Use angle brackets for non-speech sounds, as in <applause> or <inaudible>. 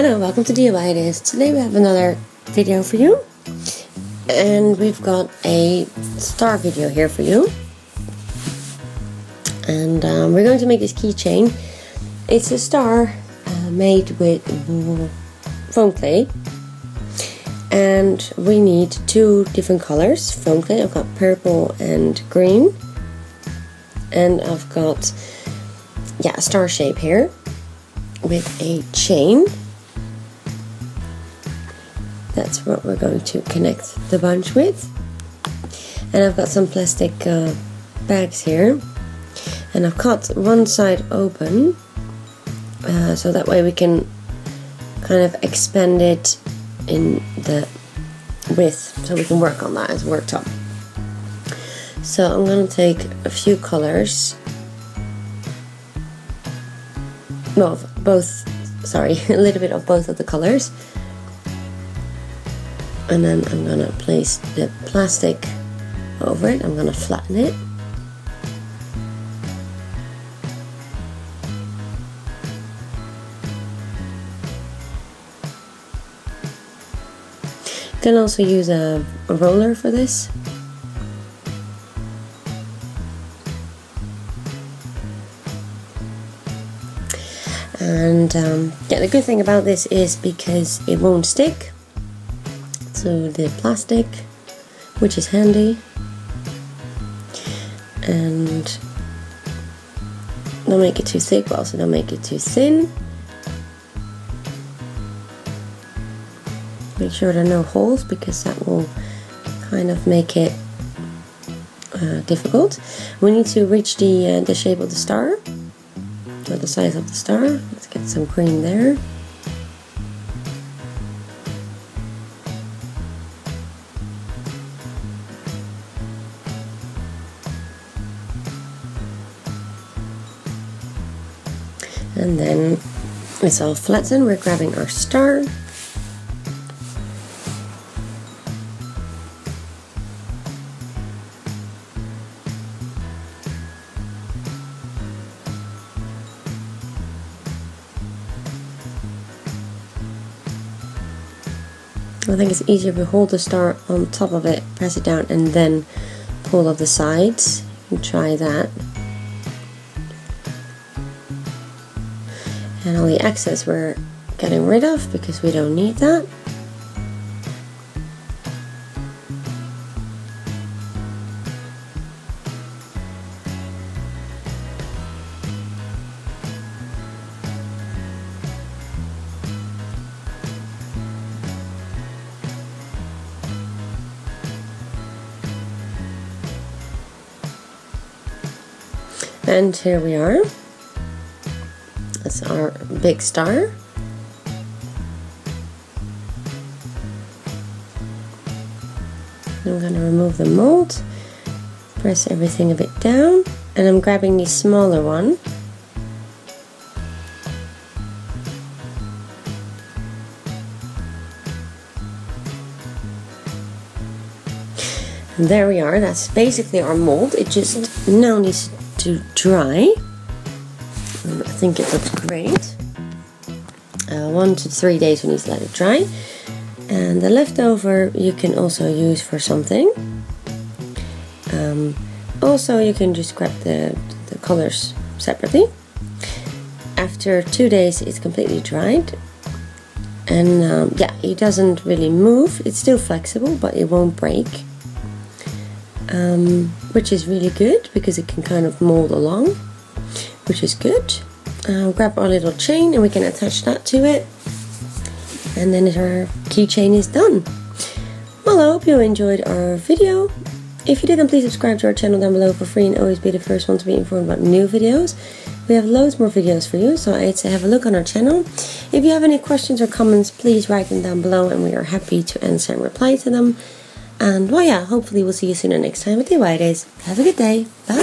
Hello, welcome to DIY. Today we have another video for you. And we've got a star video here for you. And um, we're going to make this keychain. It's a star uh, made with foam clay. And we need two different colors foam clay. I've got purple and green. And I've got yeah, a star shape here with a chain that's what we're going to connect the bunch with. And I've got some plastic uh, bags here. And I've cut one side open uh, so that way we can kind of expand it in the width so we can work on that as a worktop. So I'm going to take a few colors. No, both, sorry, <laughs> a little bit of both of the colors and then I'm gonna place the plastic over it. I'm gonna flatten it. You can also use a, roller for this. And um, yeah the good thing about this is because it won't stick so the plastic which is handy. And don't make it too thick but also don't make it too thin. Make sure there are no holes because that will kind of make it uh, difficult. We need to reach the uh, the shape of the star or the size of the star. Let's get some green there and then it's all flattened we're grabbing our star I think it's easier if you hold the star on top of it, press it down, and then pull off the sides. You try that. And all the excess we're getting rid of because we don't need that. And here we are. That's our big star. I'm to remove the mold, press everything a bit down, and I'm grabbing the smaller one. And there we are, that's basically our mold. It just now needs to dry. I think it looks great. Uh, one to three days we need to let it dry. And the leftover you can also use for something. Um, also, you can just grab the, the colors separately. After two days, it's completely dried. And um, yeah, it doesn't really move. It's still flexible, but it won't break. Um, which is really good because it can kind of mold along, which is good. Uh, grab our little chain and we can attach that to it. And then our keychain is done. Well I hope you enjoyed our video. If you did then please subscribe to our channel down below for free and always be the first one to be informed about new videos. We have loads more videos for you so I'd say have a look on our channel. If you have any questions or comments please write them down below and we are happy to answer and reply to them. And well yeah hopefully we'll see you soon next time with the Days have a good day. Bye